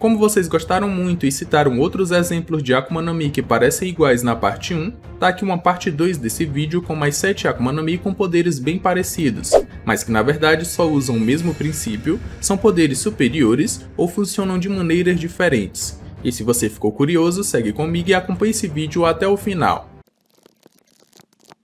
Como vocês gostaram muito e citaram outros exemplos de Akuma no Mi que parecem iguais na parte 1, tá aqui uma parte 2 desse vídeo com mais 7 Akuma no Mi com poderes bem parecidos, mas que na verdade só usam o mesmo princípio, são poderes superiores ou funcionam de maneiras diferentes. E se você ficou curioso, segue comigo e acompanhe esse vídeo até o final.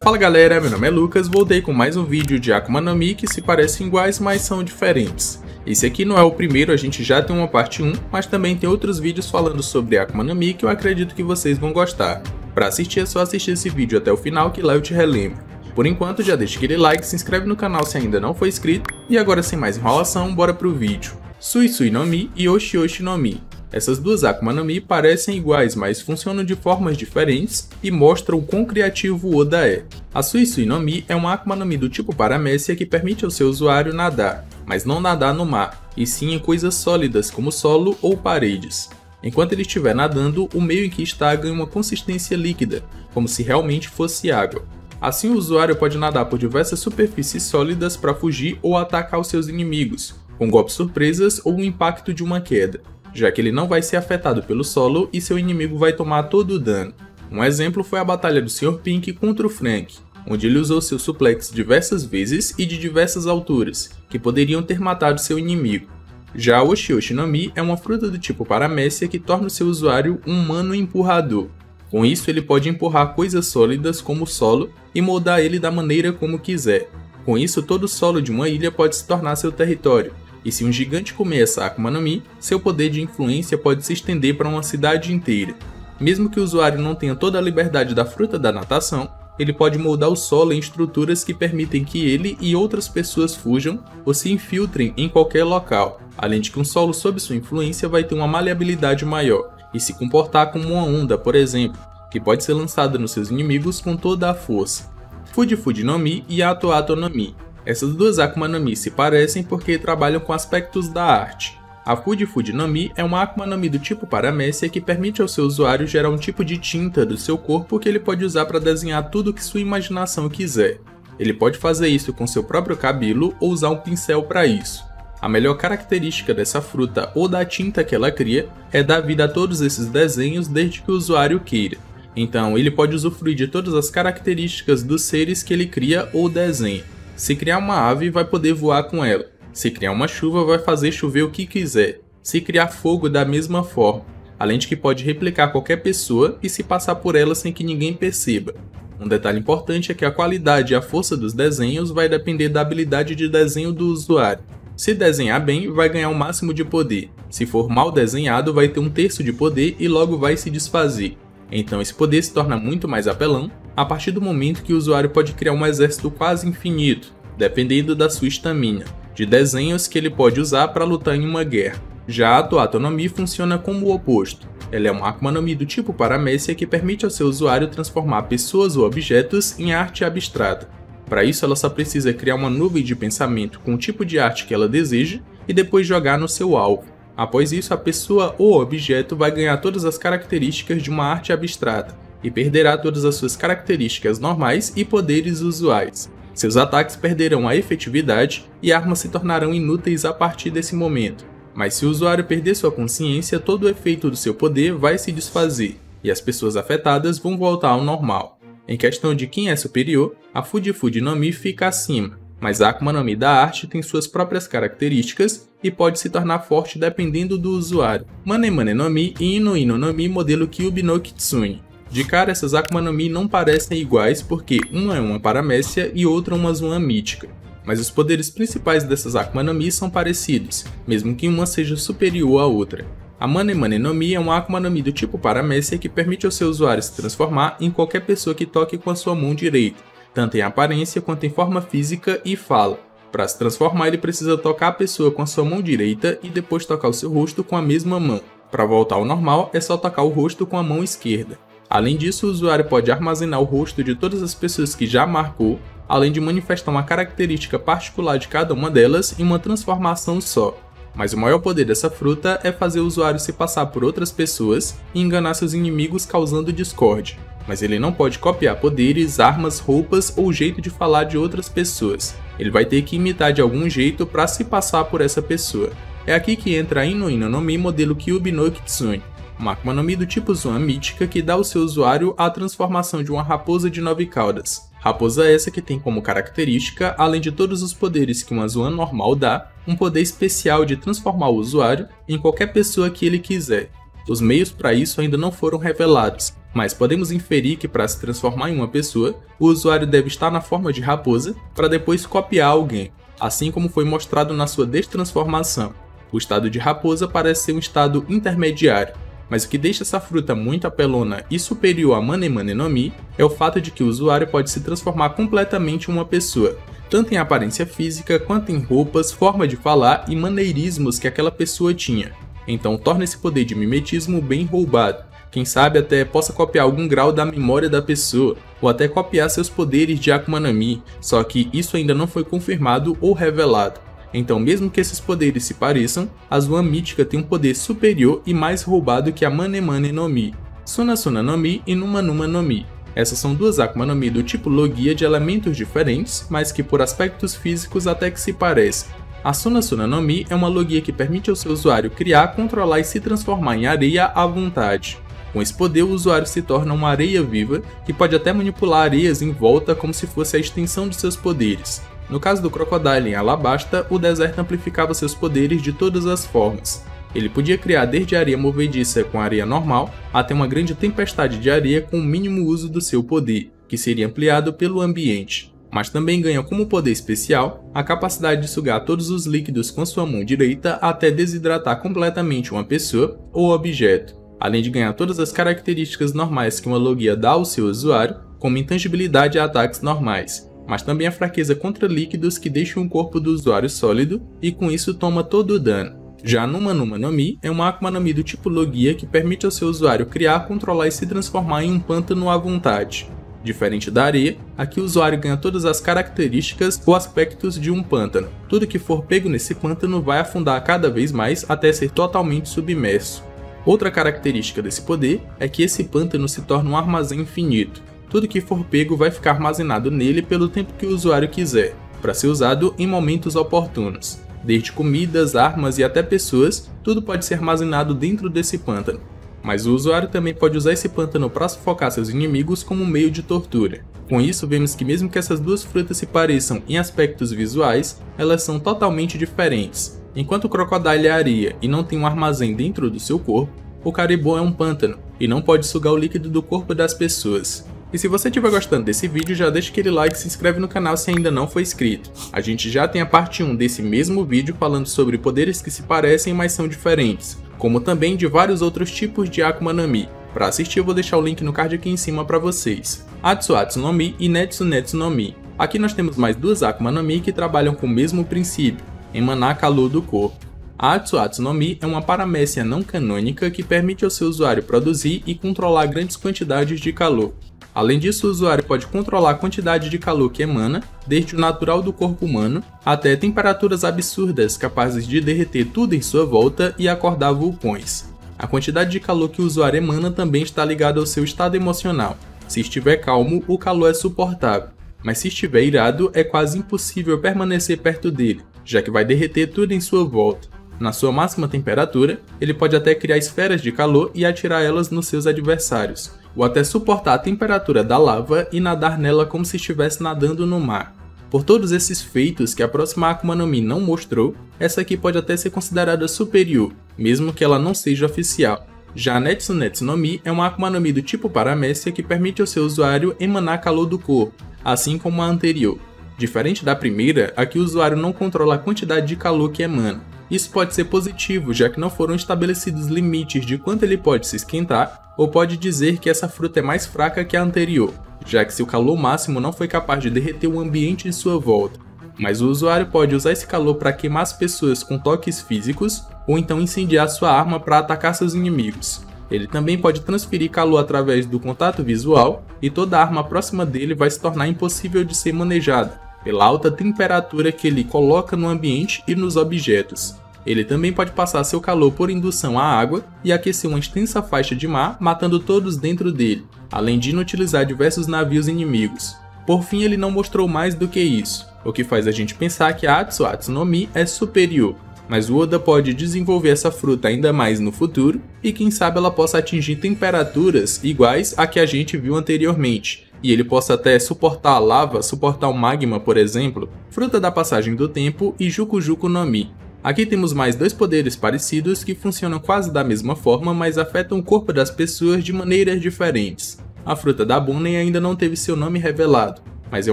Fala galera, meu nome é Lucas, voltei com mais um vídeo de Akuma no Mi que se parecem iguais, mas são diferentes. Esse aqui não é o primeiro, a gente já tem uma parte 1, mas também tem outros vídeos falando sobre Akuma no Mi que eu acredito que vocês vão gostar. Para assistir é só assistir esse vídeo até o final que lá eu te relembro. Por enquanto já deixa aquele like, se inscreve no canal se ainda não for inscrito, e agora sem mais enrolação, bora pro vídeo. Sui Sui no Mi e Oshi Oshi no Mi. Essas duas Akuma no Mi parecem iguais, mas funcionam de formas diferentes e mostram o quão criativo Oda é. A Sui Sui no Mi é uma Akuma no Mi do tipo Paramécia que permite ao seu usuário nadar, mas não nadar no mar, e sim em coisas sólidas como solo ou paredes. Enquanto ele estiver nadando, o meio em que está ganha uma consistência líquida, como se realmente fosse água. Assim, o usuário pode nadar por diversas superfícies sólidas para fugir ou atacar os seus inimigos, com golpes surpresas ou o impacto de uma queda já que ele não vai ser afetado pelo solo e seu inimigo vai tomar todo o dano. Um exemplo foi a batalha do Sr. Pink contra o Frank, onde ele usou seu suplex diversas vezes e de diversas alturas, que poderiam ter matado seu inimigo. Já o Oshioshi no Mi é uma fruta do tipo Paramécia que torna seu usuário um mano empurrador. Com isso, ele pode empurrar coisas sólidas como o solo e moldar ele da maneira como quiser. Com isso, todo solo de uma ilha pode se tornar seu território, e se um gigante comer essa Akuma no Mi, seu poder de influência pode se estender para uma cidade inteira. Mesmo que o usuário não tenha toda a liberdade da fruta da natação, ele pode moldar o solo em estruturas que permitem que ele e outras pessoas fujam ou se infiltrem em qualquer local, além de que um solo sob sua influência vai ter uma maleabilidade maior e se comportar como uma onda, por exemplo, que pode ser lançada nos seus inimigos com toda a força. Fuji Fuji no Mi e Ato Ato no Mi essas duas Akuma no Mi se parecem porque trabalham com aspectos da arte. A Fuji Fuji no Mi é uma Akuma no Mi do tipo Paramécia que permite ao seu usuário gerar um tipo de tinta do seu corpo que ele pode usar para desenhar tudo que sua imaginação quiser. Ele pode fazer isso com seu próprio cabelo ou usar um pincel para isso. A melhor característica dessa fruta ou da tinta que ela cria é dar vida a todos esses desenhos desde que o usuário queira. Então, ele pode usufruir de todas as características dos seres que ele cria ou desenha. Se criar uma ave, vai poder voar com ela. Se criar uma chuva, vai fazer chover o que quiser. Se criar fogo, da mesma forma. Além de que pode replicar qualquer pessoa e se passar por ela sem que ninguém perceba. Um detalhe importante é que a qualidade e a força dos desenhos vai depender da habilidade de desenho do usuário. Se desenhar bem, vai ganhar o máximo de poder. Se for mal desenhado, vai ter um terço de poder e logo vai se desfazer. Então esse poder se torna muito mais apelão a partir do momento que o usuário pode criar um exército quase infinito, dependendo da sua estamina, de desenhos que ele pode usar para lutar em uma guerra. Já a Toato no Mi funciona como o oposto. Ela é uma Mi do tipo Paramécia que permite ao seu usuário transformar pessoas ou objetos em arte abstrata. Para isso, ela só precisa criar uma nuvem de pensamento com o tipo de arte que ela deseja e depois jogar no seu alvo. Após isso, a pessoa ou objeto vai ganhar todas as características de uma arte abstrata e perderá todas as suas características normais e poderes usuais. Seus ataques perderão a efetividade e armas se tornarão inúteis a partir desse momento. Mas se o usuário perder sua consciência, todo o efeito do seu poder vai se desfazer, e as pessoas afetadas vão voltar ao normal. Em questão de quem é superior, a Fuji Fuji no Mi fica acima, mas a Akuma no Mi da arte tem suas próprias características e pode se tornar forte dependendo do usuário. Mane Mane no Mi e Inu Inu no Mi modelo Kyubi no Kitsune. De cara, essas Akuma no Mi não parecem iguais porque uma é uma paramécia e outra uma Zoan mítica. Mas os poderes principais dessas Akuma no Mi são parecidos, mesmo que uma seja superior à outra. A Mane Mane no Mi é uma Akuma no Mi do tipo paramécia que permite ao seu usuário se transformar em qualquer pessoa que toque com a sua mão direita, tanto em aparência quanto em forma física e fala. Para se transformar, ele precisa tocar a pessoa com a sua mão direita e depois tocar o seu rosto com a mesma mão. Para voltar ao normal, é só tocar o rosto com a mão esquerda. Além disso, o usuário pode armazenar o rosto de todas as pessoas que já marcou, além de manifestar uma característica particular de cada uma delas em uma transformação só. Mas o maior poder dessa fruta é fazer o usuário se passar por outras pessoas e enganar seus inimigos causando discórdia mas ele não pode copiar poderes, armas, roupas ou jeito de falar de outras pessoas. Ele vai ter que imitar de algum jeito para se passar por essa pessoa. É aqui que entra a Inu Mi modelo Kyubi no Kitsune, uma Akuma do tipo Zoan mítica que dá ao seu usuário a transformação de uma raposa de nove caudas. Raposa essa que tem como característica, além de todos os poderes que uma Zoan normal dá, um poder especial de transformar o usuário em qualquer pessoa que ele quiser. Os meios para isso ainda não foram revelados, mas podemos inferir que para se transformar em uma pessoa, o usuário deve estar na forma de raposa para depois copiar alguém, assim como foi mostrado na sua destransformação. O estado de raposa parece ser um estado intermediário, mas o que deixa essa fruta muito apelona e superior a Mane Mane no Mi é o fato de que o usuário pode se transformar completamente em uma pessoa, tanto em aparência física quanto em roupas, forma de falar e maneirismos que aquela pessoa tinha. Então torna esse poder de mimetismo bem roubado. Quem sabe até possa copiar algum grau da memória da pessoa, ou até copiar seus poderes de Akuma no Mi, só que isso ainda não foi confirmado ou revelado. Então, mesmo que esses poderes se pareçam, a Zoan mítica tem um poder superior e mais roubado que a Mane Mane no Mi, Suna Suna no Mi e Numa Numa no Mi. Essas são duas Akuma no Mi do tipo Logia de elementos diferentes, mas que por aspectos físicos até que se parecem. A Suna Suna no Mi é uma Logia que permite ao seu usuário criar, controlar e se transformar em areia à vontade. Com esse poder, o usuário se torna uma areia viva, que pode até manipular areias em volta como se fosse a extensão de seus poderes. No caso do Crocodile em Alabasta, o deserto amplificava seus poderes de todas as formas. Ele podia criar desde areia movediça com areia normal, até uma grande tempestade de areia com o mínimo uso do seu poder, que seria ampliado pelo ambiente. Mas também ganha como poder especial a capacidade de sugar todos os líquidos com sua mão direita até desidratar completamente uma pessoa ou objeto, além de ganhar todas as características normais que uma logia dá ao seu usuário, como intangibilidade a ataques normais, mas também a fraqueza contra líquidos que deixam o corpo do usuário sólido e com isso toma todo o dano. Já Numa Numa no Mi é uma Akuma no Mi do tipo Logia que permite ao seu usuário criar, controlar e se transformar em um pântano à vontade. Diferente da areia, aqui o usuário ganha todas as características ou aspectos de um pântano. Tudo que for pego nesse pântano vai afundar cada vez mais até ser totalmente submerso. Outra característica desse poder é que esse pântano se torna um armazém infinito, tudo que for pego vai ficar armazenado nele pelo tempo que o usuário quiser, para ser usado em momentos oportunos. Desde comidas, armas e até pessoas, tudo pode ser armazenado dentro desse pântano. Mas o usuário também pode usar esse pântano para sufocar seus inimigos como meio de tortura. Com isso, vemos que mesmo que essas duas frutas se pareçam em aspectos visuais, elas são totalmente diferentes. Enquanto o crocodile é areia e não tem um armazém dentro do seu corpo, o caribou é um pântano e não pode sugar o líquido do corpo das pessoas. E se você estiver gostando desse vídeo, já deixa aquele like e se inscreve no canal se ainda não for inscrito. A gente já tem a parte 1 desse mesmo vídeo falando sobre poderes que se parecem, mas são diferentes, como também de vários outros tipos de Akuma no Mi. Para assistir eu vou deixar o link no card aqui em cima para vocês. Atsuatsu no Mi e Netsunetsu no Mi. Aqui nós temos mais duas Akuma no Mi que trabalham com o mesmo princípio, emanar calor do corpo. A Atsuatsu no Mi é uma paramécia não canônica que permite ao seu usuário produzir e controlar grandes quantidades de calor. Além disso, o usuário pode controlar a quantidade de calor que emana, desde o natural do corpo humano até temperaturas absurdas capazes de derreter tudo em sua volta e acordar vulcões. A quantidade de calor que o usuário emana também está ligada ao seu estado emocional. Se estiver calmo, o calor é suportável, mas se estiver irado, é quase impossível permanecer perto dele, já que vai derreter tudo em sua volta. Na sua máxima temperatura, ele pode até criar esferas de calor e atirar elas nos seus adversários, ou até suportar a temperatura da lava e nadar nela como se estivesse nadando no mar. Por todos esses feitos que a próxima Akuma no Mi não mostrou, essa aqui pode até ser considerada superior, mesmo que ela não seja oficial. Já a Netsunetsu no Mi é uma Akuma no Mi do tipo Paramécia que permite ao seu usuário emanar calor do corpo, assim como a anterior. Diferente da primeira, aqui o usuário não controla a quantidade de calor que emana. Isso pode ser positivo, já que não foram estabelecidos limites de quanto ele pode se esquentar ou pode dizer que essa fruta é mais fraca que a anterior, já que seu calor máximo não foi capaz de derreter o ambiente em sua volta. Mas o usuário pode usar esse calor para queimar as pessoas com toques físicos ou então incendiar sua arma para atacar seus inimigos. Ele também pode transferir calor através do contato visual e toda arma próxima dele vai se tornar impossível de ser manejada, pela alta temperatura que ele coloca no ambiente e nos objetos. Ele também pode passar seu calor por indução à água e aquecer uma extensa faixa de mar, matando todos dentro dele, além de inutilizar diversos navios inimigos. Por fim, ele não mostrou mais do que isso, o que faz a gente pensar que a Atsuatsu no Mi é superior. Mas o Oda pode desenvolver essa fruta ainda mais no futuro e quem sabe ela possa atingir temperaturas iguais a que a gente viu anteriormente, e ele possa até suportar a lava, suportar o magma, por exemplo, fruta da passagem do tempo e Juku Juku no Mi. Aqui temos mais dois poderes parecidos que funcionam quase da mesma forma, mas afetam o corpo das pessoas de maneiras diferentes. A fruta da Bonnie ainda não teve seu nome revelado, mas é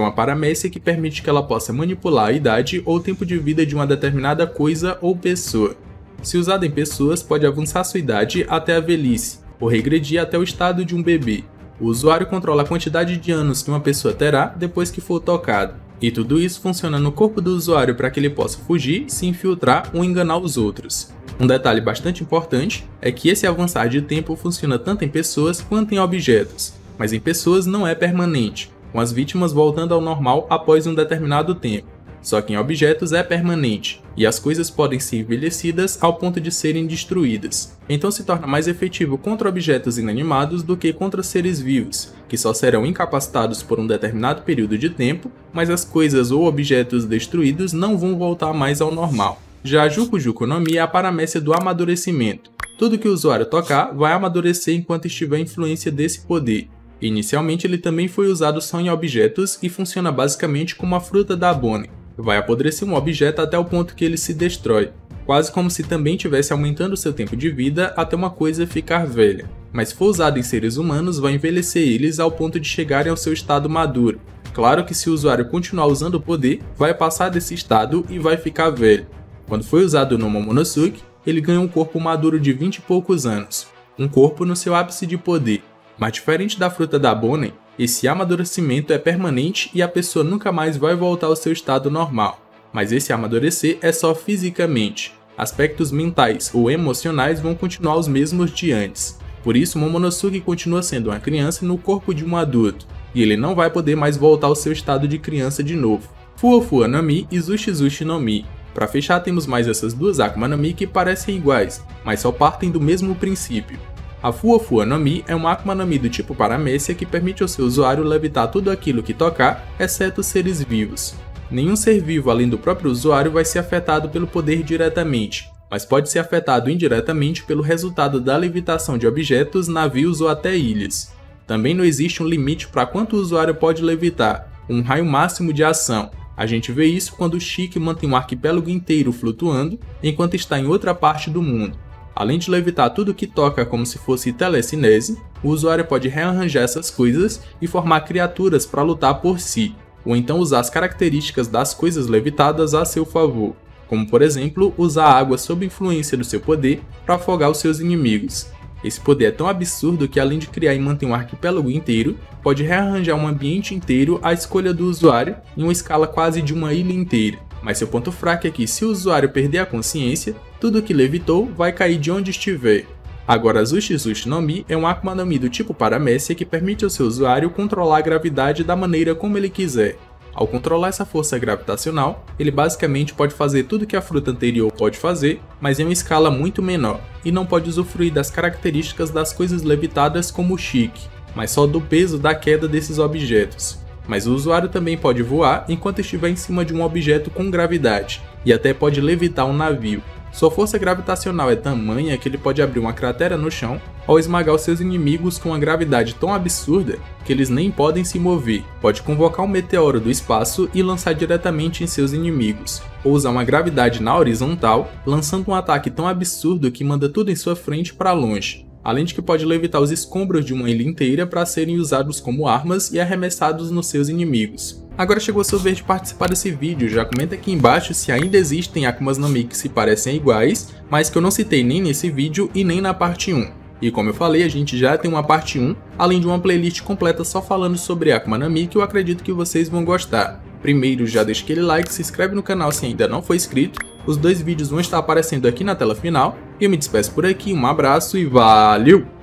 uma paramécia que permite que ela possa manipular a idade ou tempo de vida de uma determinada coisa ou pessoa. Se usada em pessoas, pode avançar sua idade até a velhice, ou regredir até o estado de um bebê. O usuário controla a quantidade de anos que uma pessoa terá depois que for tocado. E tudo isso funciona no corpo do usuário para que ele possa fugir, se infiltrar ou enganar os outros. Um detalhe bastante importante é que esse avançar de tempo funciona tanto em pessoas quanto em objetos, mas em pessoas não é permanente, com as vítimas voltando ao normal após um determinado tempo. Só que em objetos é permanente, e as coisas podem ser envelhecidas ao ponto de serem destruídas. Então se torna mais efetivo contra objetos inanimados do que contra seres vivos, que só serão incapacitados por um determinado período de tempo, mas as coisas ou objetos destruídos não vão voltar mais ao normal. Já a Juku Juku no Mi é a paramécia do amadurecimento. Tudo que o usuário tocar vai amadurecer enquanto estiver influência desse poder, Inicialmente ele também foi usado só em objetos e funciona basicamente como a fruta da Bonnie. Vai apodrecer um objeto até o ponto que ele se destrói, quase como se também tivesse aumentando seu tempo de vida até uma coisa ficar velha. Mas se for usado em seres humanos, vai envelhecer eles ao ponto de chegarem ao seu estado maduro. Claro que se o usuário continuar usando o poder, vai passar desse estado e vai ficar velho. Quando foi usado no Momonosuke, ele ganha um corpo maduro de 20 e poucos anos, um corpo no seu ápice de poder, mas diferente da fruta da Bonen, esse amadurecimento é permanente e a pessoa nunca mais vai voltar ao seu estado normal. Mas esse amadurecer é só fisicamente. Aspectos mentais ou emocionais vão continuar os mesmos de antes. Por isso, Momonosuke continua sendo uma criança no corpo de um adulto, e ele não vai poder mais voltar ao seu estado de criança de novo. Fuofua no Mi e Zushizushi no Mi. Para fechar, temos mais essas duas Akuma no Mi que parecem iguais, mas só partem do mesmo princípio. A Fuofua no Mi é uma Akuma no Mi do tipo Paramécia que permite ao seu usuário levitar tudo aquilo que tocar, exceto seres vivos. Nenhum ser vivo além do próprio usuário vai ser afetado pelo poder diretamente, mas pode ser afetado indiretamente pelo resultado da levitação de objetos, navios ou até ilhas. Também não existe um limite para quanto o usuário pode levitar, um raio máximo de ação. A gente vê isso quando o Chique mantém um arquipélago inteiro flutuando enquanto está em outra parte do mundo. Além de levitar tudo que toca como se fosse telecinese, o usuário pode rearranjar essas coisas e formar criaturas para lutar por si, ou então usar as características das coisas levitadas a seu favor, como por exemplo usar água sob influência do seu poder para afogar os seus inimigos. Esse poder é tão absurdo que além de criar e manter um arquipélago inteiro, pode rearranjar um ambiente inteiro à escolha do usuário em uma escala quase de uma ilha inteira. Mas seu ponto fraco é que se o usuário perder a consciência, tudo que levitou vai cair de onde estiver. Agora, Zushi no Mi é um Akuma no Mi do tipo Paramécia que permite ao seu usuário controlar a gravidade da maneira como ele quiser. Ao controlar essa força gravitacional, ele basicamente pode fazer tudo que a fruta anterior pode fazer, mas em uma escala muito menor, e não pode usufruir das características das coisas levitadas como o chique, mas só do peso da queda desses objetos mas o usuário também pode voar enquanto estiver em cima de um objeto com gravidade, e até pode levitar um navio. Sua força gravitacional é tamanha que ele pode abrir uma cratera no chão ou esmagar os seus inimigos com uma gravidade tão absurda que eles nem podem se mover. Pode convocar um meteoro do espaço e lançar diretamente em seus inimigos, ou usar uma gravidade na horizontal, lançando um ataque tão absurdo que manda tudo em sua frente para longe além de que pode levitar os escombros de uma ilha inteira para serem usados como armas e arremessados nos seus inimigos. Agora chegou a sua vez de participar desse vídeo, já comenta aqui embaixo se ainda existem Akumas no Mi que se parecem iguais, mas que eu não citei nem nesse vídeo e nem na parte 1. E como eu falei, a gente já tem uma parte 1, além de uma playlist completa só falando sobre Akuma no Mi que eu acredito que vocês vão gostar. Primeiro, já deixa aquele like, se inscreve no canal se ainda não for inscrito, os dois vídeos vão estar aparecendo aqui na tela final, e eu me despeço por aqui, um abraço e valeu!